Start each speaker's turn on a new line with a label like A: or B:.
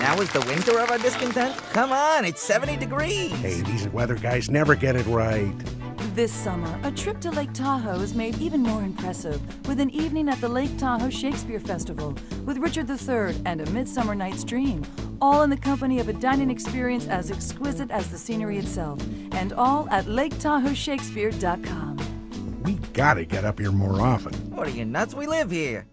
A: now is the winter of our discontent? Come on, it's 70 degrees.
B: Hey, these weather guys never get it right.
C: This summer, a trip to Lake Tahoe is made even more impressive with an evening at the Lake Tahoe Shakespeare Festival with Richard III and A Midsummer Night's Dream, all in the company of a dining experience as exquisite as the scenery itself, and all at LakeTahoeShakespeare.com.
B: We gotta get up here more often.
A: What are you nuts? We live here.